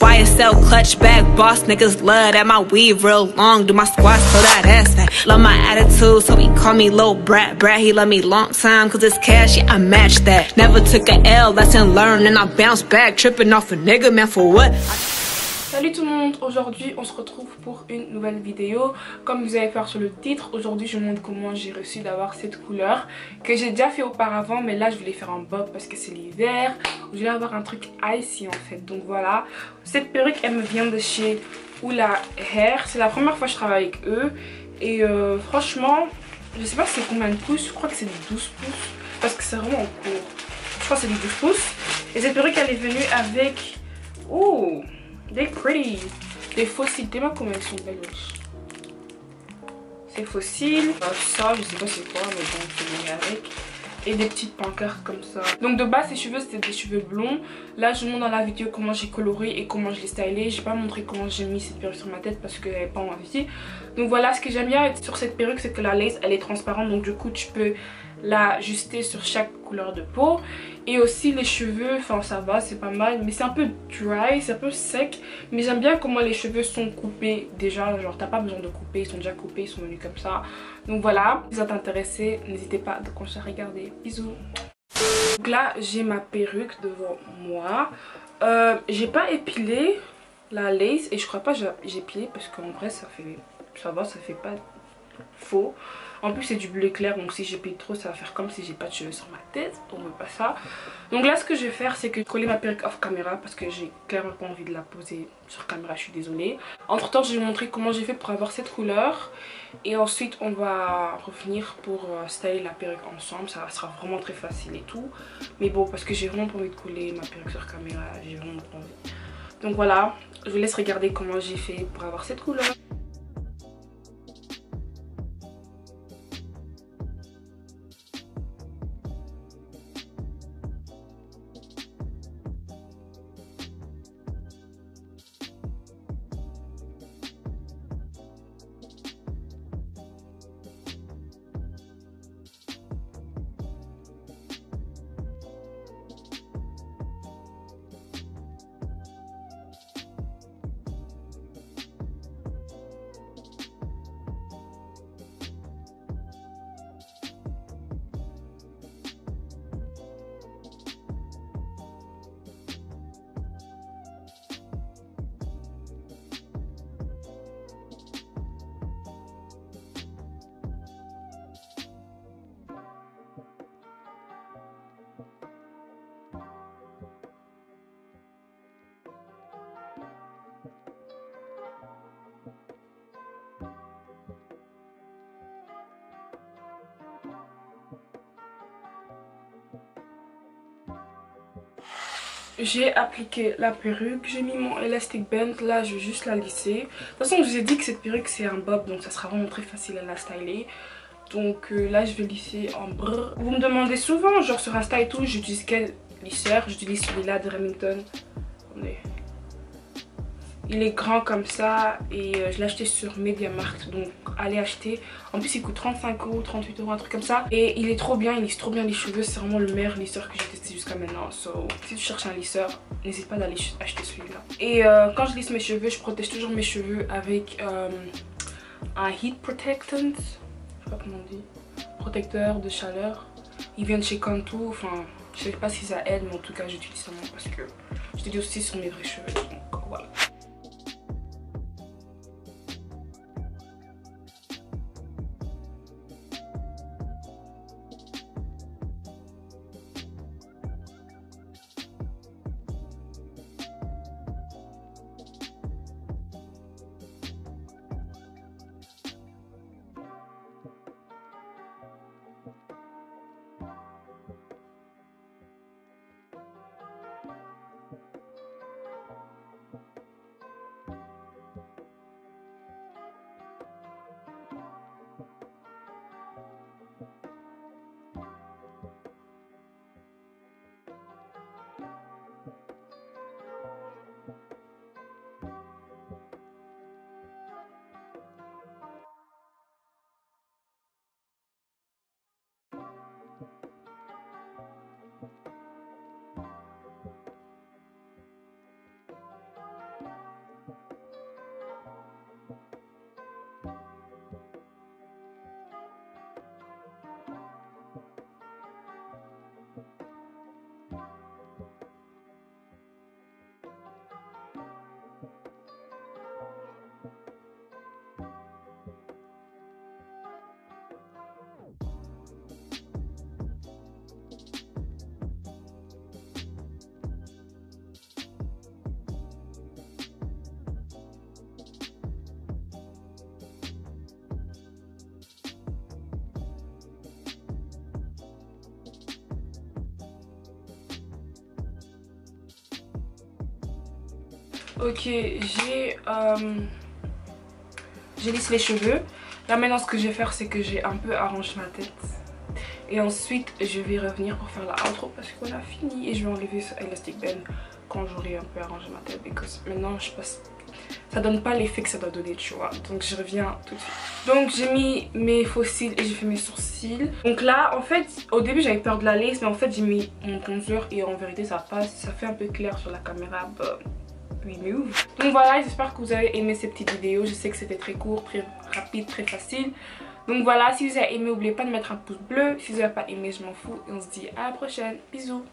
YSL clutch bag boss niggas love that my weave real long. Do my squats so that ass fat. Love my attitude, so he call me low brat. Brat, he love me long time, cause it's cash, yeah, I match that. Never took a L, lesson learned, and I bounce back. Tripping off a nigga, man, for what? Salut tout le monde, aujourd'hui on se retrouve pour une nouvelle vidéo. Comme vous avez fait sur le titre, aujourd'hui je vous montre comment j'ai reçu d'avoir cette couleur Que j'ai déjà fait auparavant mais là je voulais faire un bob parce que c'est l'hiver. Je voulais avoir un truc icy en fait, donc voilà. Cette perruque elle me vient de chez Oula Hair. C'est la première fois que je travaille avec eux. Et euh, franchement, je sais pas c'est combien de pouces, je crois que c'est 12 pouces Parce que c'est vraiment court. Je crois que c'est 12 pouces. Et cette perruque elle est venue avec... Oh They're pretty. Des fossiles. Dis-moi combien elles sont belles. C'est fossile. Ça, je sais pas c'est quoi, mais bon, c'est venu avec. Et des petites pancartes comme ça. Donc de base, ces cheveux, c'était des cheveux blonds. Là, je vous montre dans la vidéo comment j'ai coloré et comment je l'ai stylé. J'ai pas montré comment j'ai mis cette perruque sur ma tête parce qu'elle n'est pas envie. Donc voilà, ce que j'aime bien sur cette perruque, c'est que la lace, elle est transparente. Donc du coup, tu peux l'ajuster sur chaque couleur de peau. Et aussi les cheveux enfin ça va c'est pas mal mais c'est un peu dry c'est un peu sec. Mais j'aime bien comment les cheveux sont coupés déjà genre t'as pas besoin de couper ils sont déjà coupés ils sont venus comme ça. Donc voilà si vous êtes n'hésitez pas de continuer à regarder. Bisous. Donc là j'ai ma perruque devant moi. Euh, j'ai pas épilé la lace et je crois pas j'ai épilé parce qu'en vrai ça fait ça va ça fait pas faux en plus c'est du bleu clair donc si j'épile trop ça va faire comme si j'ai pas de cheveux sur ma tête. On veut pas ça. Donc là ce que je vais faire c'est que coller ma perruque off caméra parce que j'ai clairement pas envie de la poser sur caméra. Je suis désolée. Entre temps je vais vous montrer comment j'ai fait pour avoir cette couleur. Et ensuite on va revenir pour euh, styler la perruque ensemble. Ça sera vraiment très facile et tout. Mais bon parce que j'ai vraiment pas envie de coller ma perruque sur caméra. J'ai vraiment pas envie. Donc voilà, je vous laisse regarder comment j'ai fait pour avoir cette couleur. J'ai appliqué la perruque, j'ai mis mon elastic band, là je vais juste la lisser. De toute façon je vous ai dit que cette perruque c'est un bob donc ça sera vraiment très facile à la styler. Donc euh, là je vais lisser en brrr. Vous me demandez souvent genre sur Insta et tout j'utilise quel lisseur, j'utilise celui-là de Remington. Il est grand comme ça et euh, je l'ai acheté sur Mediamarkt donc allez acheter. En plus il coûte 35 euros, 38 euros, un truc comme ça. Et il est trop bien, il lisse trop bien les cheveux, c'est vraiment le meilleur lisseur que j'ai testé jusqu'à maintenant. So si tu cherches un lisseur, n'hésite pas d'aller acheter celui-là. Et euh, quand je lisse mes cheveux, je protège toujours mes cheveux avec euh, un heat protectant. Je sais pas comment on dit. Protecteur de chaleur. Il vient de chez Cantu, enfin je sais pas si ça aide mais en tout cas j'utilise ça parce que je te dis aussi sur mes vrais cheveux Ok, j'ai euh, j'ai lissé les cheveux. Là maintenant ce que je vais faire c'est que j'ai un peu arrangé ma tête. Et ensuite je vais revenir pour faire la outro parce qu'on a fini. Et je vais enlever ce elastic band quand j'aurai un peu arrangé ma tête. Parce que maintenant je passe ça donne pas l'effet que ça doit donner tu vois donc je reviens tout de suite donc j'ai mis mes faux cils et j'ai fait mes sourcils donc là en fait au début j'avais peur de la lace mais en fait j'ai mis mon bronzer et en vérité ça passe ça fait un peu clair sur la caméra but donc voilà j'espère que vous avez aimé ces petites vidéos. Je sais que c'était très court très rapide très facile. Donc voilà si vous avez aimé n'oubliez pas de mettre un pouce bleu. Si vous n'avez pas aimé je m'en fous. Et on se dit à la prochaine. Bisous